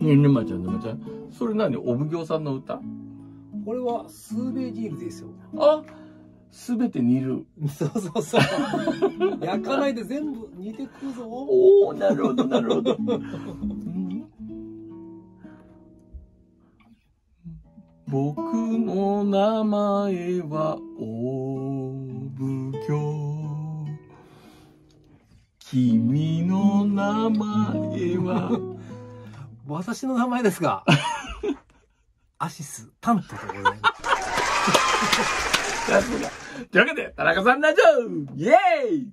ね沼ちゃん、沼ちゃん。それ何？お奉行さんの歌？これはスーベニールですよ。あすべて煮る。そうそうそう。焼かないで全部煮てくぞ。おおなるほど、なるほど。うん僕の名前はお奉行。君の名前は、私の名前ですが、アシスタントでございます。さすが。というわけで、田中さんラジオイェーイ